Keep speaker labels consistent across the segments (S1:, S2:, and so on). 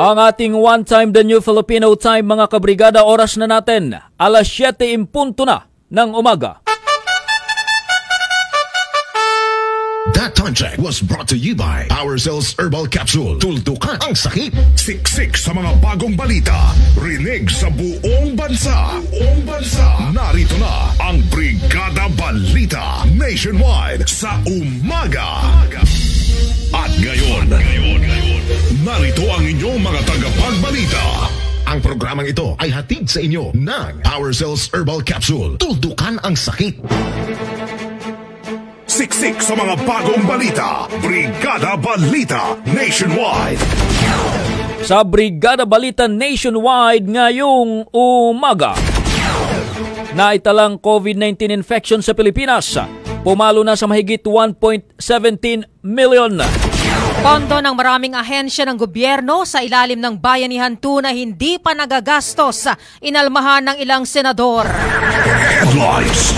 S1: Ang ating one time the new Filipino time mga kabrigada oras na natin alas 7 impunto na ng umaga.
S2: That time check was brought to you by Power Cells Herbal Capsule. Tultukan ang sakit. Siksik sa mga bagong balita. Rinig sa buong bansa. Buong bansa. Narito na ang Brigada Balita Nationwide sa umaga. At ngayon, narito ang inyong mga tagapagbalita. Ang programang ito ay hatid sa inyo ng Power Cells Herbal Capsule. Tultukan ang sakit. Siksik sa mga bagong balita. Brigada Balita Nationwide.
S1: Sa Brigada Balita Nationwide ngayong umaga. Naitalang COVID-19 infection sa Pilipinas. Pumalo na sa mahigit 1.17 million.
S3: Pondo ng maraming ahensya ng gobyerno sa ilalim ng Bayanihan 2 na hindi pa nagagastos inalmahan ng ilang senador.
S2: Headlines.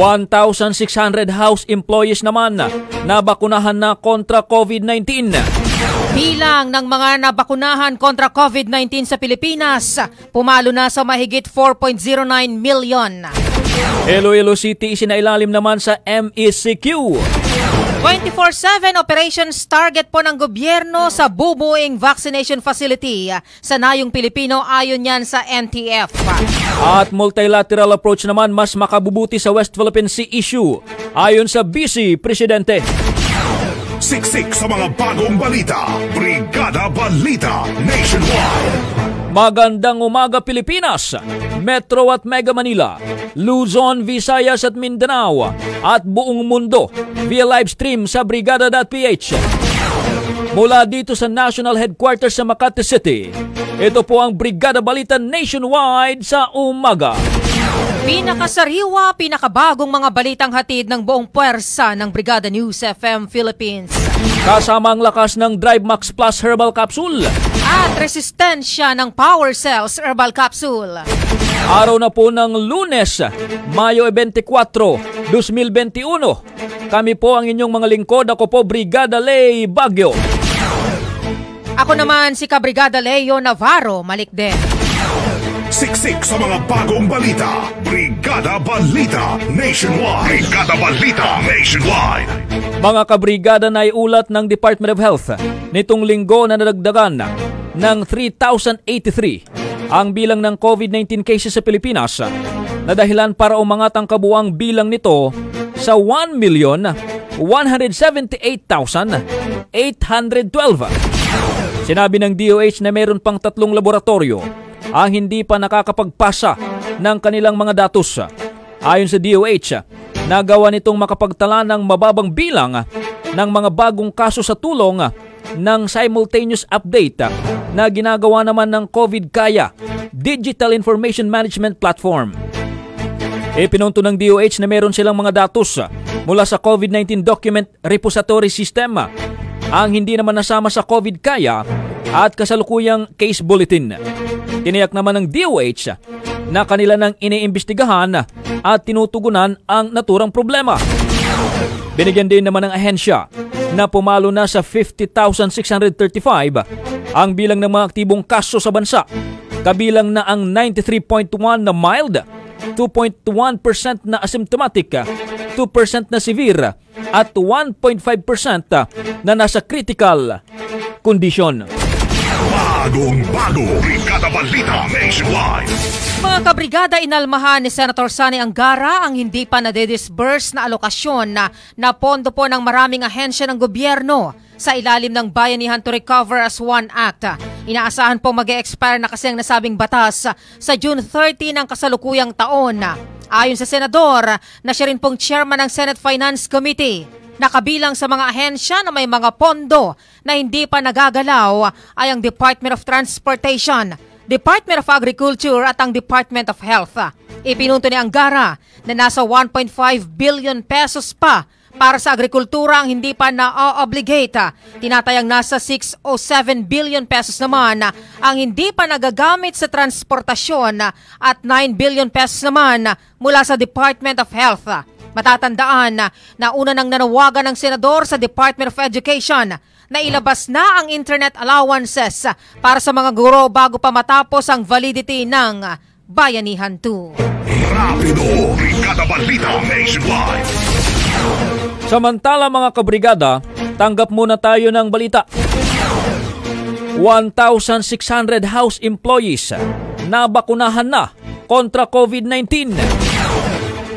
S1: 1,600 house employees naman na bakunahan na kontra COVID-19.
S3: Bilang ng mga nabakunahan kontra COVID-19 sa Pilipinas, pumalo na sa mahigit 4.09 million.
S1: Iloilo City isinailalim naman sa MECQ.
S3: 24-7 operations target po ng gobyerno sa bubuing vaccination facility sa Nayong Pilipino ayon yan sa NTF.
S1: At multilateral approach naman mas makabubuti sa West Philippine Sea issue ayon sa BC Presidente.
S2: Siksik sa mga bagong balita. Brigada Balita Nationwide.
S1: Magandang umaga Pilipinas, Metro at Mega Manila, Luzon, Visayas at Mindanao at buong mundo via live stream sa brigada.ph. Mula dito sa National Headquarters sa Makati City, ito po ang Brigada Balita Nationwide sa umaga.
S3: Pinakasariwa, pinakabagong mga balitang hatid ng buong puwersa ng Brigada News FM Philippines.
S1: Kasama ang lakas ng Drive Max Plus Herbal Capsule.
S3: At resistensya ng Power Cells Herbal Capsule.
S1: Araw na po ng lunes, Mayo 24, 2021. Kami po ang inyong mga lingkod. Ako po, Brigada Lay Bagyo.
S3: Ako naman si Kabrigada Leo Navarro Malikden.
S2: Siksik sa mga bagong balita. Brigada Balita Nationwide. Brigada Balita Nationwide.
S1: Mga kabrigada na iulat ng Department of Health nitong linggo na nadagdagan ng 3,083 ang bilang ng COVID-19 cases sa Pilipinas na dahilan para umangat ang kabuang bilang nito sa 1,178,812. Sinabi ng DOH na meron pang tatlong laboratorio ang hindi pa nakakapagpasa ng kanilang mga datos. Ayon sa DOH, nagawa nitong makapagtala ng mababang bilang ng mga bagong kaso sa tulong ng simultaneous update na ginagawa naman ng COVID Kaya Digital Information Management Platform. Ipinunto ng DOH na meron silang mga datos mula sa COVID-19 Document Repository System ang hindi naman nasama sa COVID Kaya at kasalukuyang case bulletin. Tiniyak naman ng DOH na kanila nang iniimbestigahan at tinutugunan ang naturang problema. Binigyan din naman ng ahensya na pumalo na sa 50,635 ang bilang ng mga aktibong kaso sa bansa. Kabilang na ang 93.1 na mild, 2.1% na asymptomatic, 2% na severe at 1.5% na nasa critical condition.
S2: Bagong bago. Brigada Balita Nationwide.
S3: Mga kabrigada, inalmahan ni Senator Sani Angara ang hindi pa nadidisburse na alokasyon na, na pondo po ng maraming ahensya ng gobyerno sa ilalim ng Bayanihan to Recover as One Act. Inaasahan po mag expire na kasi ang nasabing batas sa June 30 ng kasalukuyang taon. Ayon sa Senador na siya rin pong chairman ng Senate Finance Committee, Nakabilang sa mga ahensya na may mga pondo na hindi pa nagagalaw ay ang Department of Transportation, Department of Agriculture at ang Department of Health. Ipinunto ni Angara na nasa 1.5 billion pesos pa para sa agrikultura ang hindi pa na-obligate. Tinatayang nasa 6 o 7 billion pesos naman ang hindi pa nagagamit sa transportasyon at 9 billion pesos naman mula sa Department of Health. Matatandaan na, na una nang nanawagan ng senador sa Department of Education na ilabas na ang internet allowances para sa mga guro bago pa matapos ang validity ng Bayanihan 2.
S2: Rapido, Brigada Balita Nationwide.
S1: Samantala mga kabrigada, tanggap muna tayo ng balita. 1,600 house employees nabakunahan na kontra COVID-19.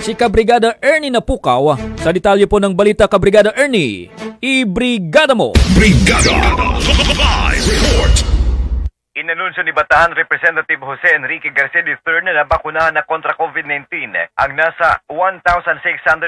S1: Si Kabrigada Ernie Napukaw sa detalye po ng balita Kabrigada Ernie. Ibrigada mo!
S2: Brigada Live Report.
S4: Inanunsyo ni Batahan Representative Jose Enrique Garcia III na nabakunahan na kontra COVID-19 ang nasa 1,600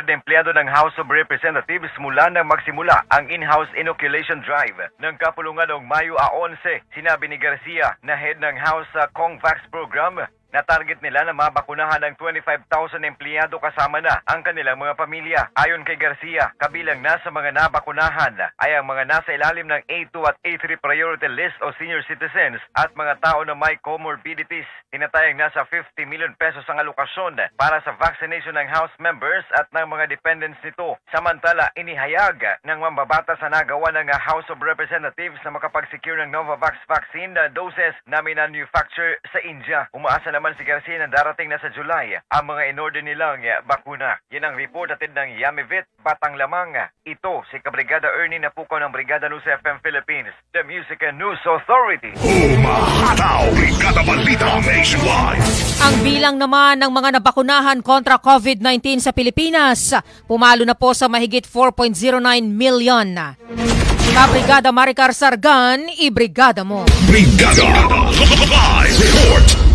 S4: na empleyado ng House of Representatives mula nang magsimula ang in-house inoculation drive ng kapulungan noong Mayo a 11. Sinabi ni Garcia na head ng House uh, Congvax program na target nila na mabakunahan ng 25,000 empleyado kasama na ang kanilang mga pamilya. Ayon kay Garcia, kabilang na sa mga nabakunahan ay ang mga nasa ilalim ng A2 at A3 priority list o senior citizens at mga tao na may comorbidities. Tinatayang nasa 50 million pesos ang alokasyon para sa vaccination ng House members at ng mga dependents nito. Samantala, inihayag ng mambabatas na nagawa ng House of Representatives na makapag-secure ng Novavax vaccine na doses na minanufacture sa India. Umaasa naman si Garcia na darating na sa July ang mga in-order nilang eh, bakuna. Yan ang report atid ng Yamivit, Batang Lamang. Ito si Kabrigada Ernie Napukaw ng Brigada News FM Philippines, the Music and News Authority.
S2: Umahataw, Brigada Balita Nationwide.
S3: Ang bilang naman ng mga nabakunahan kontra COVID-19 sa Pilipinas, pumalo na po sa mahigit 4.09 million. Kabrigada Maricar Sargan, ibrigada mo.
S2: Brigada Live Report.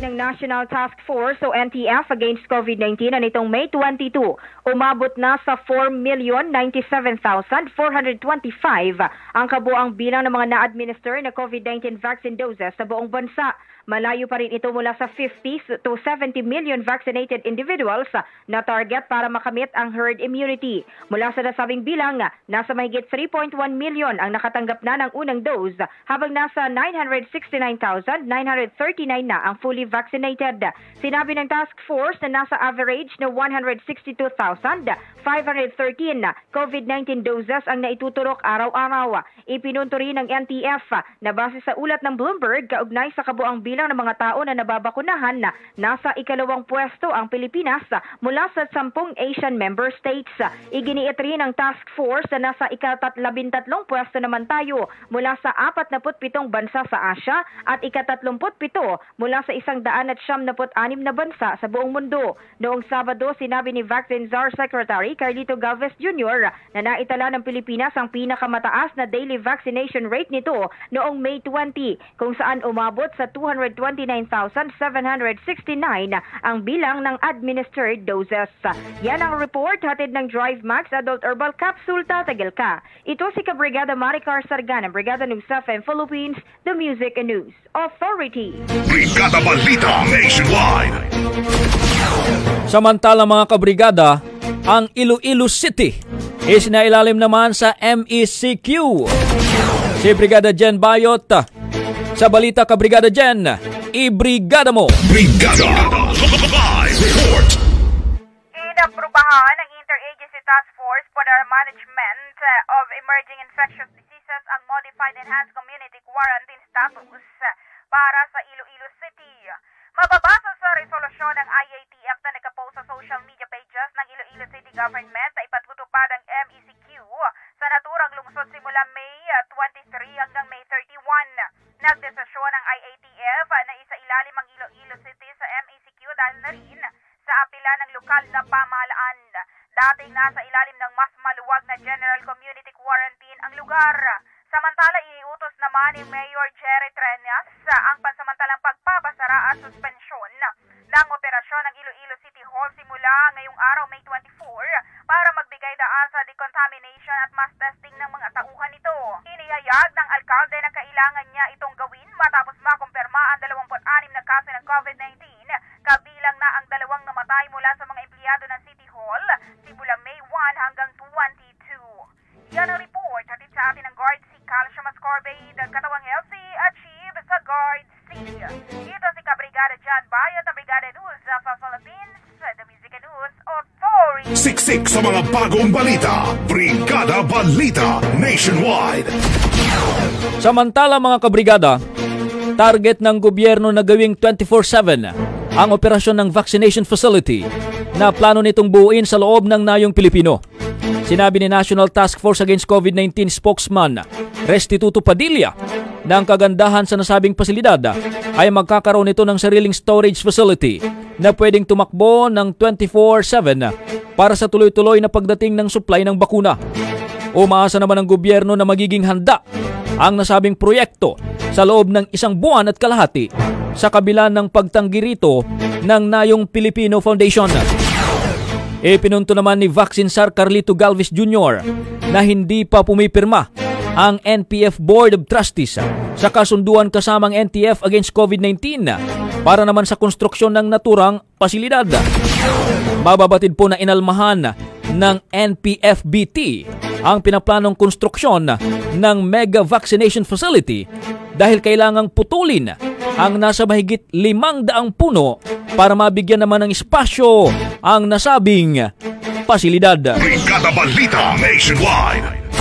S5: Ng National Task Force o NTF against COVID-19 na nitong May 22, umabot na sa 4,097,425 ang kabuang bilang ng mga na-administer na COVID-19 vaccine doses sa buong bansa. Malayo pa rin ito mula sa 50 to 70 million vaccinated individuals na target para makamit ang herd immunity. Mula sa nasabing bilang, nasa mahigit 3.1 million ang nakatanggap na ng unang dose habang nasa 969,939 na ang fully vaccinated. Sinabi ng task force na nasa average na 162,513 COVID-19 doses ang naituturok araw-araw. Ipinunto rin ng NTF na base sa ulat ng Bloomberg kaugnay sa kabuang bilang ng mga tao na nababakunahan na nasa ikalawang pwesto ang Pilipinas mula sa sampung Asian member states. Iginiit rin ng task force na nasa ikatatlabintatlong pwesto naman tayo mula sa 47 bansa sa Asia at ikatatlumputpito mula sa isang daan at siyam anim na bansa sa buong mundo. Noong Sabado, sinabi ni Vaccine Czar Secretary Carlito Galvez Jr. na naitala ng Pilipinas ang pinakamataas na daily vaccination rate nito noong May 20 kung saan umabot sa 229,769 ang bilang ng administered doses. Yan ang report hatid ng Drive Max Adult Herbal Capsule Tatagil ka. Ito si Kabrigada Maricar Sargan ng Brigada News FM Philippines, The Music and News Authority.
S2: Brigada Balita Nationwide.
S1: Samantala mga kabrigada, ang Iloilo City is nailalim naman sa MECQ. Si Brigada Jen Bayot sa balita ka Brigada Jen, ibrigada mo!
S2: Brigada Live Report.
S6: Inaprubahan ng Interagency Task Force for the Management of Emerging Infectious Diseases ang Modified Enhanced Community Quarantine Status para sa Iloilo City. Mababasa sa resolusyon ng IATF na nakapost sa social media pages ng Iloilo City Government na ipatutupad ang MECQ sa naturang lungsod simula May uh, 23 hanggang May 31. Nagdesisyon ng IATF na isa ilalim ang Iloilo City sa MECQ dahil na rin sa apila ng lokal na pamahalaan. Dating nasa ilalim ng mas maluwag na General Community Quarantine ang lugar. Samantala, iniutos naman ni Mayor Jerry Trenas ang pansamantalang pagpapasara at suspensyon ng operasyon ng Iloilo City Hall simula ngayong araw May 24 para magbigay daan sa decontamination at mass testing ng mga tauhan nito. Inihayag ng alkalde na kailangan niya itong gawin matapos makumpirma ang 26 na kaso ng COVID-19 kabilang na ang dalawang namatay mula sa mga empleyado ng City Hall simula May 1 hanggang 22. Yan ang report hatid sa atin ng Guard si Calcium Ascorbate, katawang healthy achieve sa Guard City. Ito si Kabrigada John Bayot ng Brigada News of Philippines, the Music and News Authority.
S2: Siksik sa mga bagong balita. Brigada Balita Nationwide.
S1: Samantala mga kabrigada, target ng gobyerno na gawing 24-7 ang operasyon ng vaccination facility na plano nitong buuin sa loob ng nayong Pilipino. Sinabi ni National Task Force Against COVID-19 spokesman Restituto Padilla ang kagandahan sa nasabing pasilidad ay magkakaroon ito ng sariling storage facility na pwedeng tumakbo ng 24-7 para sa tuloy-tuloy na pagdating ng supply ng bakuna. Umaasa naman ang gobyerno na magiging handa ang nasabing proyekto sa loob ng isang buwan at kalahati sa kabila ng pagtanggi rito ng Nayong Filipino Foundation. Ipinunto naman ni Vaccine Sar Carlito Galvez Jr. na hindi pa pumipirma ang NPF Board of Trustees sa kasunduan kasamang NTF against COVID-19 para naman sa konstruksyon ng naturang pasilidad. Bababatid po na inalmahan ng NPFBT ang pinaplanong konstruksyon ng mega vaccination facility dahil kailangang putulin ang nasa mahigit limang daang puno para mabigyan naman ng espasyo ang nasabing pasilidad.
S2: Brigada Balita Nationwide.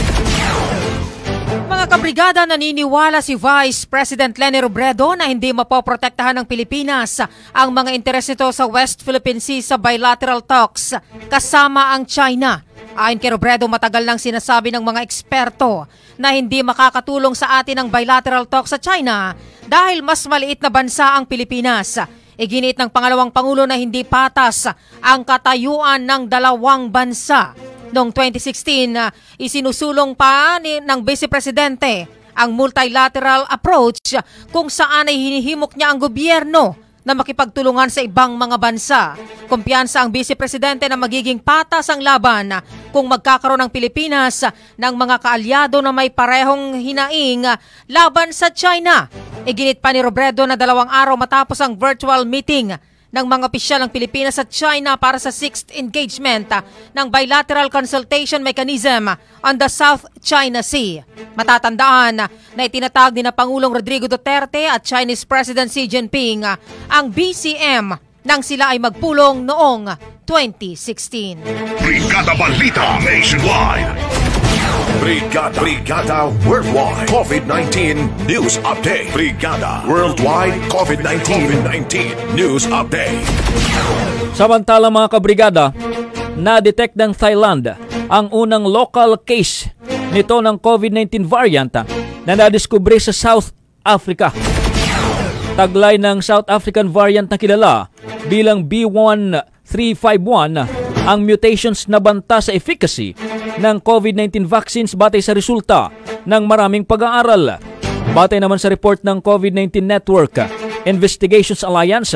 S3: Mga kabrigada, naniniwala si Vice President Leni Robredo na hindi mapoprotektahan ng Pilipinas ang mga interes nito sa West Philippine Sea sa bilateral talks kasama ang China. Ayon kay Robredo, matagal nang sinasabi ng mga eksperto na hindi makakatulong sa atin ang bilateral talks sa China dahil mas maliit na bansa ang Pilipinas. Iginit ng pangalawang pangulo na hindi patas ang katayuan ng dalawang bansa. Noong 2016, uh, isinusulong pa ni, ng Vice Presidente ang multilateral approach kung saan ay hinihimok niya ang gobyerno na makipagtulungan sa ibang mga bansa. Kumpiyansa ang Vice Presidente na magiging patas ang laban kung magkakaroon ng Pilipinas ng mga kaalyado na may parehong hinaing laban sa China. Iginit pa ni Robredo na dalawang araw matapos ang virtual meeting ng mga opisyal ng Pilipinas at China para sa sixth engagement ng bilateral consultation mechanism on the South China Sea. Matatandaan na itinatag ni na Pangulong Rodrigo Duterte at Chinese President Xi Jinping ang BCM nang sila ay magpulong noong 2016.
S2: Brigada Balita Nationwide. Brigada. Brigada Worldwide COVID-19 News Update. Brigada Worldwide COVID-19 COVID-19 News Update.
S1: Samantala mga kabrigada, na-detect ng Thailand ang unang local case nito ng COVID-19 variant na nadiskubre sa South Africa. Taglay ng South African variant na kilala bilang B1351 ang mutations na banta sa efficacy ng COVID-19 vaccines batay sa resulta ng maraming pag-aaral. Batay naman sa report ng COVID-19 Network Investigations Alliance,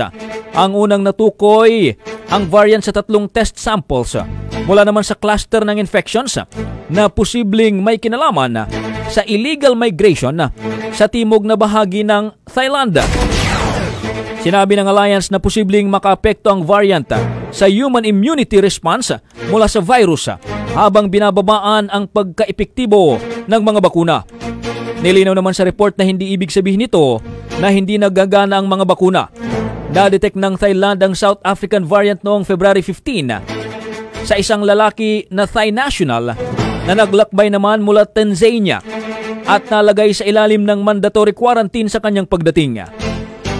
S1: ang unang natukoy ang variant sa tatlong test samples mula naman sa cluster ng infections na posibleng may kinalaman sa illegal migration sa timog na bahagi ng Thailand. Sinabi ng Alliance na posibleng makaapekto ang variant sa human immunity response mula sa virus habang binababaan ang pagkaepektibo ng mga bakuna. Nilinaw naman sa report na hindi ibig sabihin nito na hindi nagagana ang mga bakuna. Na-detect ng Thailand ang South African variant noong February 15 sa isang lalaki na Thai national na naglakbay naman mula Tanzania at nalagay sa ilalim ng mandatory quarantine sa kanyang pagdating.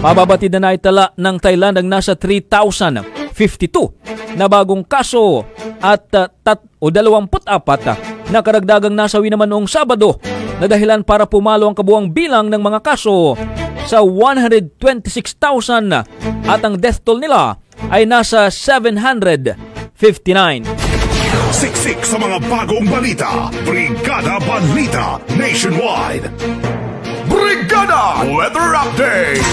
S1: Mababatid na naitala ng Thailand ang nasa 3,052 na bagong kaso at uh, tat o 24 uh, na karagdagang nasawi naman noong Sabado na dahilan para pumalo ang kabuang bilang ng mga kaso sa 126,000 at ang death toll nila ay nasa 759.
S2: Siksik sa mga bagong balita. Brigada Balita Nationwide. Brigada Weather Update.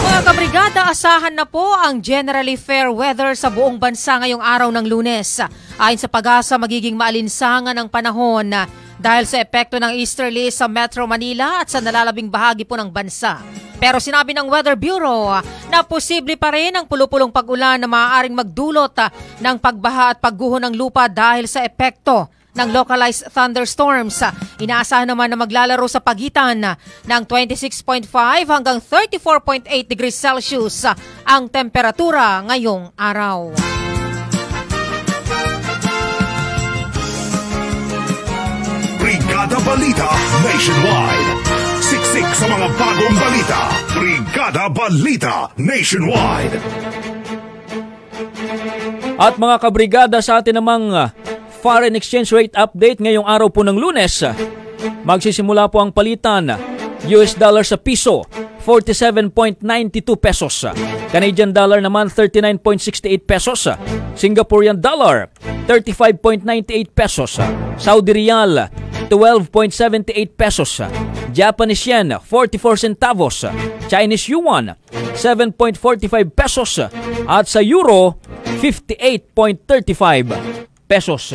S3: Mga kabrigada, asahan na po ang generally fair weather sa buong bansa ngayong araw ng lunes. Ayon sa pag-asa, magiging maalinsangan ang panahon dahil sa epekto ng easterly sa Metro Manila at sa nalalabing bahagi po ng bansa. Pero sinabi ng Weather Bureau na posible pa rin ang pulupulong pag-ulan na maaaring magdulot ng pagbaha at pagguho ng lupa dahil sa epekto ng localized thunderstorms. Inaasahan naman na maglalaro sa pagitan ng 26.5 hanggang 34.8 degrees Celsius ang temperatura ngayong araw.
S2: Brigada Balita Nationwide. Siksik sa mga bagong balita. Brigada Balita Nationwide.
S1: At mga kabrigada sa atin namang uh, foreign exchange rate update ngayong araw po ng lunes. Magsisimula po ang palitan US dollar sa piso 47.92 pesos. Canadian dollar naman 39.68 pesos. Singaporean dollar 35.98 pesos. Saudi Riyal 12.78 pesos. Japanese yen 44 centavos. Chinese yuan 7.45 pesos. At sa euro 58.35 pesos.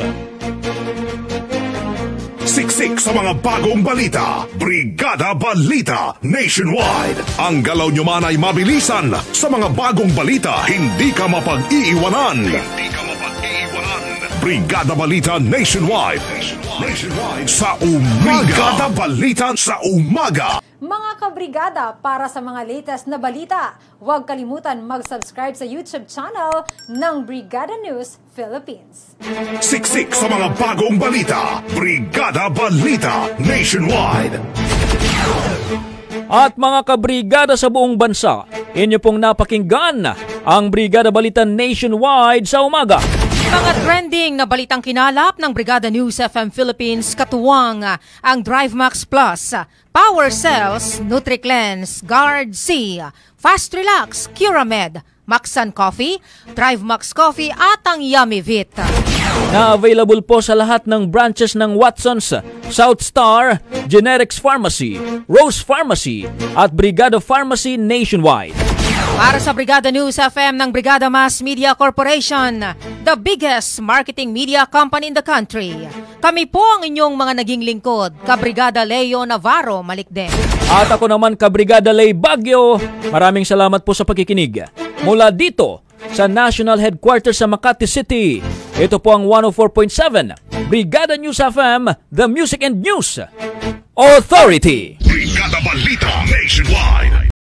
S2: Siksik sa mga bagong balita. Brigada Balita Nationwide. Ang galaw nyo man ay mabilisan. Sa mga bagong balita, hindi ka mapag-iiwanan. Hindi ka. Brigada Balita Nationwide. Nationwide. Sa umaga. Brigada Balita sa umaga.
S7: Mga kabrigada, para sa mga latest na balita, huwag kalimutan mag-subscribe sa YouTube channel ng Brigada News Philippines.
S2: Siksik sa mga bagong balita. Brigada Balita Nationwide.
S1: At mga kabrigada sa buong bansa, inyo pong napakinggan ang Brigada Balita Nationwide sa umaga.
S3: Mga trending na balitang kinalap ng Brigada News FM Philippines katuwang ang Drive Max Plus, Power Cells, NutriCleanse, Guard C, Fast Relax, Curamed, Maxan Coffee, Drive Max Coffee at ang Yummy Vit.
S1: Na available po sa lahat ng branches ng Watsons, South Star, Generics Pharmacy, Rose Pharmacy at Brigada Pharmacy nationwide.
S3: Para sa Brigada News FM ng Brigada Mass Media Corporation, the biggest marketing media company in the country. Kami po ang inyong mga naging lingkod, Kabrigada Leo Navarro Malikden.
S1: At ako naman Kabrigada Lay Bagyo. Maraming salamat po sa pakikinig. Mula dito sa National Headquarters sa Makati City. Ito po ang 104.7 Brigada News FM, The Music and News Authority.
S2: Brigada Balita Nationwide.